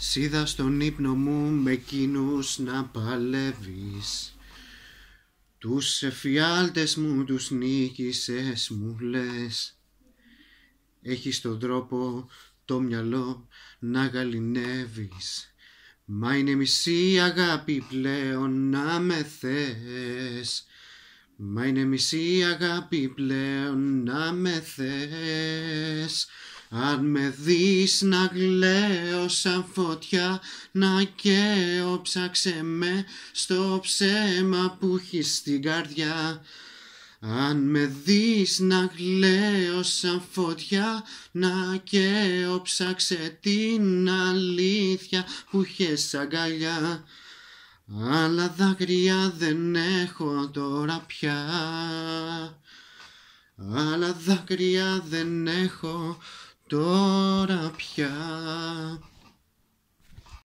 Σίδα στον ύπνο μου με εκείνους να παλεύεις. Τους εφιάλτες μου τους νίκησες μου λες. Έχεις τον τρόπο το μυαλό να γαλινεύεις. Μα είναι μισή αγάπη πλέον να με θες. Μα είναι μισή αγάπη πλέον να με θες αν με δεις να γλαίω σαν φωτιά να καίω ψάξε με στο ψέμα που έχεις στην καρδιά. Αν με δεις να γλαίω σαν φωτιά να καίω ψάξε την αλήθεια που έχεις αγκαλιά. Αλλά δάκρυα δεν έχω τώρα πια. Αλλά δάκρυα δεν έχω τώρα πια